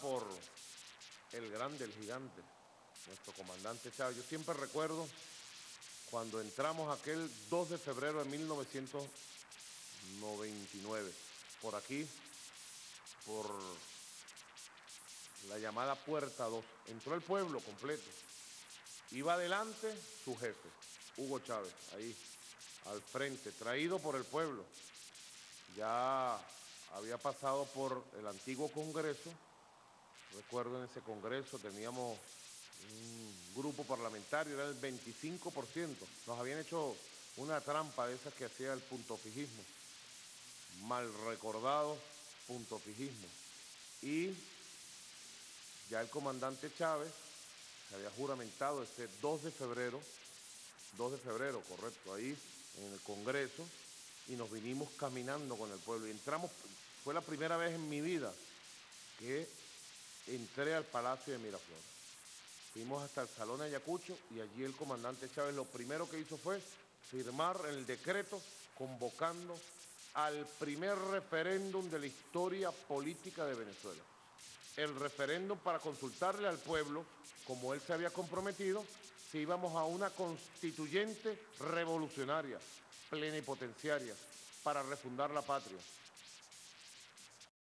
por el grande, el gigante, nuestro comandante Chávez. Yo siempre recuerdo cuando entramos aquel 2 de febrero de 1999, por aquí, por la llamada Puerta 2. Entró el pueblo completo. Iba adelante su jefe, Hugo Chávez, ahí, al frente, traído por el pueblo. Ya había pasado por el antiguo Congreso, Recuerdo en ese congreso teníamos un grupo parlamentario, era el 25%. Nos habían hecho una trampa de esas que hacía el punto fijismo. Mal recordado punto fijismo. Y ya el comandante Chávez se había juramentado ese 2 de febrero, 2 de febrero, correcto, ahí en el Congreso, y nos vinimos caminando con el pueblo. Y entramos, fue la primera vez en mi vida que entré al Palacio de Miraflores. Fuimos hasta el Salón de Ayacucho y allí el comandante Chávez lo primero que hizo fue firmar el decreto convocando al primer referéndum de la historia política de Venezuela. El referéndum para consultarle al pueblo, como él se había comprometido, si íbamos a una constituyente revolucionaria, plenipotenciaria, para refundar la patria.